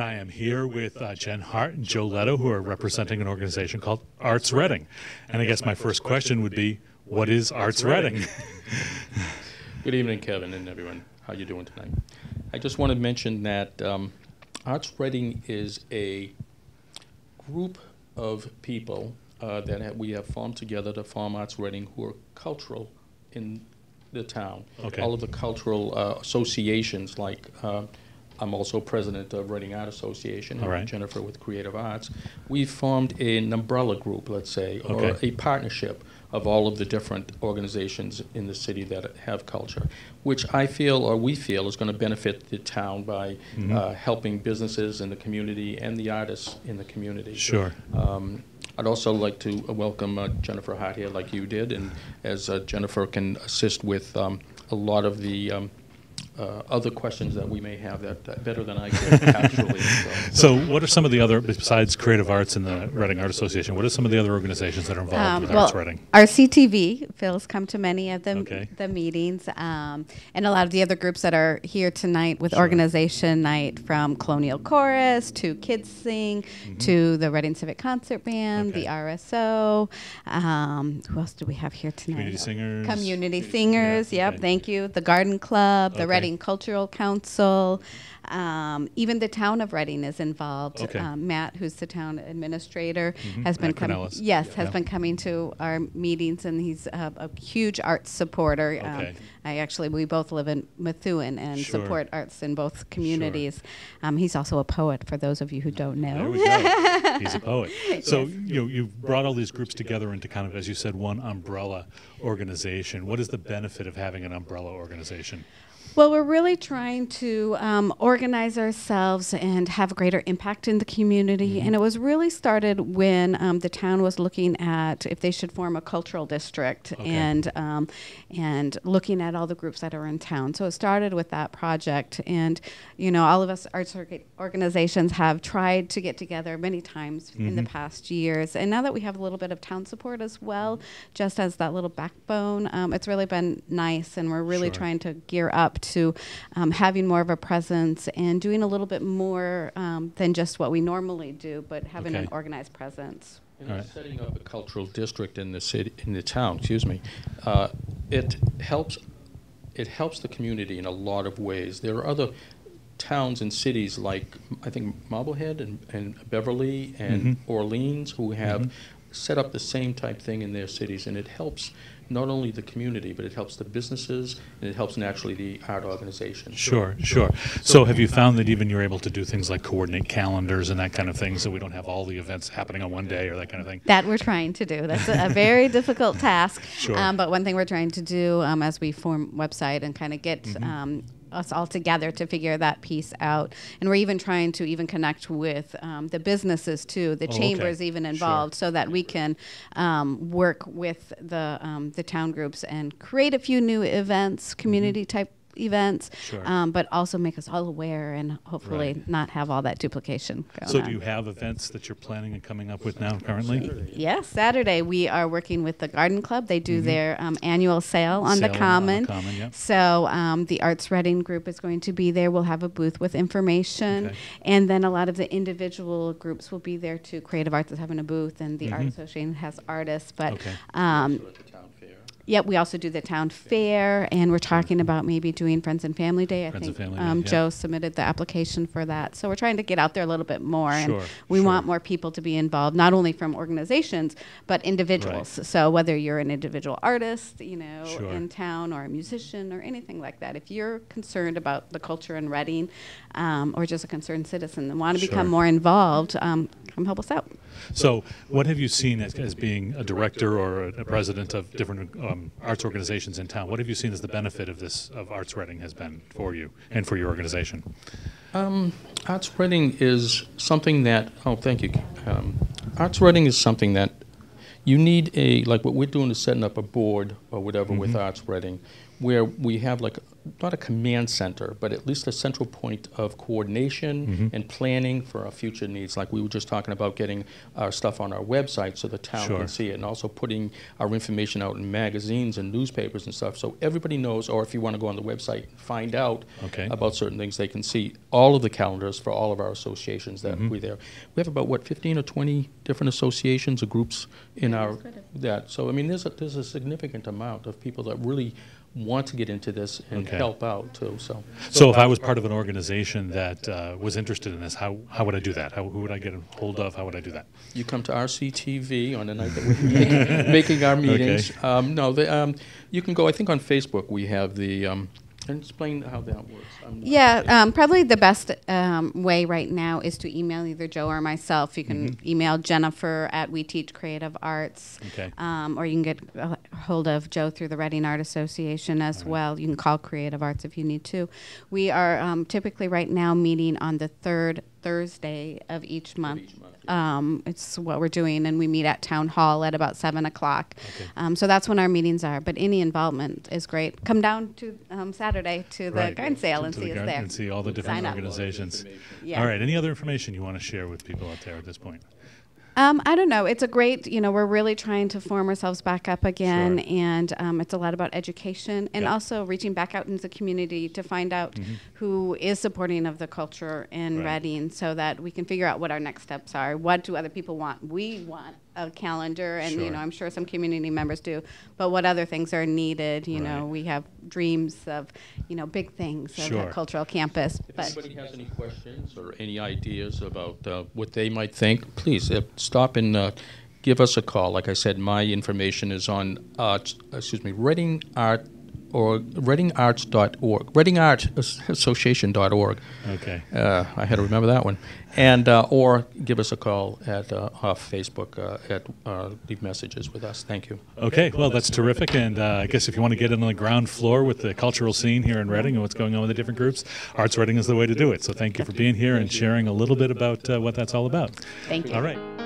and I am here with uh, Jen Hart and Joe Leto, who are representing an organization called Arts Reading. And I guess my first question would be, what is Arts Reading? Good evening, Kevin and everyone. How are you doing tonight? I just want to mention that um, Arts Reading is a group of people uh, that we have formed together to form Arts Reading who are cultural in the town. Okay. All of the cultural uh, associations, like uh, I'm also president of Reading Art Association, and right. Jennifer with Creative Arts. We've formed an umbrella group, let's say, or Okay. a partnership of all of the different organizations in the city that have culture, which I feel, or we feel, is going to benefit the town by Mm-hmm. uh, helping businesses in the community and the artists in the community. Sure. Um, I'd also like to welcome uh, Jennifer Hart here, like you did, and as uh, Jennifer can assist with um, a lot of the um, uh, other questions that we may have that that better than I can actually. So. So, what are some of the other, besides Creative Arts and the Reading Art Association, what are some of the other organizations that are involved Um, with well, Arts Reading? RCTV, Phil's come to many of the, Okay. the meetings, um, and a lot of the other groups that are here tonight with Sure. organization night from Colonial Chorus to Kids Sing to the Reading Civic Concert Band, the Mm-hmm. RSO. Um, who else do we have here tonight? Community singers? Community singers, Yeah, yep, okay. thank you. The Garden Club, the Okay. Reading Cultural Council. Um, even the town of Reading is involved. Okay. Um, Matt, who's the town administrator, Mhm. has been coming. Yes, has Yeah. been coming to our meetings, and he's a, a huge arts supporter. Um, Okay. I actually, we both live in Methuen and Sure. support arts in both communities. Um, he's also a poet, for those of you who don't know. There we go. He's a poet. So you know you've brought all these groups together into kind of, as you said, one umbrella organization. What is the benefit of having an umbrella organization? Well, we're really trying to um, organize ourselves and have a greater impact in the community. Mm-hmm. And it was really started when um, the town was looking at if they should form a cultural district Okay. and um, and looking at all the groups that are in town. So it started with that project. And you know, all of us arts organizations have tried to get together many times in the Mhm. past years. And now that we have a little bit of town support as well, just as that little backbone, um, it's really been nice. And we're really Sure. trying to gear up to um, having more of a presence and doing a little bit more um, than just what we normally do, but having an organized presence. In right. setting up a cultural district in the city, in the town, excuse me, uh, it helps, it helps the community in a lot of ways. There are other towns and cities like, I think Marblehead and, and Beverly and Mhm. Orleans who have Mhm. set up the same type thing in their cities, and it helps not only the community, but it helps the businesses, and it helps naturally the art organizations. Sure, sure. So have you found that even you're able to do things like coordinate calendars and that kind of thing, so we don't have all the events happening on one day or that kind of thing? That we're trying to do. That's a, a very difficult task. Sure. Um, but one thing we're trying to do um, as we form website and kind of get Mm-hmm. um, us all together to figure that piece out. And we're even trying to even connect with um, the businesses too, the Oh, okay. chambers even Sure. involved, so that we can um, work with the um, the town groups and create a few new events, community type events, Mm-hmm. Sure. um, but also make us all aware and hopefully Right. not have all that duplication going So on. do you have events that you're planning and coming up with now currently? Yes, Saturday we are working with the Garden Club. They do their um, annual sale on Mm-hmm. Sale the on Common. the Common, yep. So um, the Arts Reading group is going to be there. We'll have a booth with information, Okay. and then a lot of the individual groups will be there too. Creative Arts is having a booth, and the Art Mhm. Association has artists. But Okay. Yep, we also do the town fair, and we're talking about maybe doing Friends and Family Day. I Friends and think Family Day, um, yeah. Joe submitted the application for that, so we're trying to get out there a little bit more, Sure, and we sure. want more people to be involved, not only from organizations but individuals. So whether you're an individual artist, you know, Sure. in town, or a musician, or anything like that, if you're concerned about the culture in Reading, um, or just a concerned citizen and want to become more involved, um, come help us out. So what have you seen as, as being a director or a, a president of different um, arts organizations in town? What have you seen as the benefit of this, of Arts Reading has been for you and for your organization? Um, arts reading is something that, oh, thank you. Um, arts reading is something that you need a, like what we're doing is setting up a board or whatever with arts reading, where we have like not a command center, but at least a central point of coordination Mm-hmm. and planning for our future needs. Like we were just talking about getting our stuff on our website so the town Sure. can see it, and also putting our information out in magazines and newspapers and stuff, so everybody knows, or if you want to go on the website, and find out Okay. about certain things, they can see all of the calendars for all of our associations that Mm-hmm. we there. We have about, what, 15 or 20 different associations or groups in our, that, so, I mean, there's a, there's a significant amount of people that really want to get into this and Okay. help out, too, so. So if I was part of an organization that uh, was interested in this, how, how would I do that? How, who would I get a hold of? How would I do that? You come to RCTV on the night that we're making- making our meetings. Um, No, the, um, you can go, I think on Facebook, we have the, um, and explain how that works. I'm Yeah, um, probably the best um, way right now is to email either Joe or myself. You can email Jennifer at We Teach Creative Arts. Okay. Um, or you can get a hold of Joe through the Reading Art Association as well. You can call Creative Arts if you need to. We are um, typically right now meeting on the third Thursday of each month. each month, Um, it's what we're doing, and we meet at Town Hall at about seven o'clock. Okay. Um, so that's when our meetings are. But any involvement is great. Come down to um, Saturday to the Right. garden sale To- and to see the us there. And see all the different Sign organizations. Yeah. All right, any other information you want to share with people out there at this point? Um, I don't know. It's a great, you know, we're really trying to form ourselves back up again, Sure. and um, it's a lot about education and Yeah. also reaching back out into the community to find out who is supporting of the culture in Mm-hmm. Right. Reading, so that we can figure out what our next steps are. What do other people want? We want a calendar, and you know, I'm sure some community members do. But what other things are needed? You know, we have dreams of, you know, big things of Sure. a cultural campus, If but. anybody has any questions or any ideas about uh, what they might think, please uh, stop and uh, give us a call. Like I said, my information is on, arts, excuse me, Reading Art or readingarts.org, readingartassociation.org. Okay. Uh, I had to remember that one. And, uh, or give us a call at, uh, off Facebook, uh, at, uh, leave messages with us. Thank you. Okay, well, that's terrific. And uh, I guess if you want to get in on the ground floor with the cultural scene here in Reading and what's going on with the different groups, Arts Reading is the way to do it. So thank you for being here and sharing a little bit about uh, what that's all about. Thank you. All right.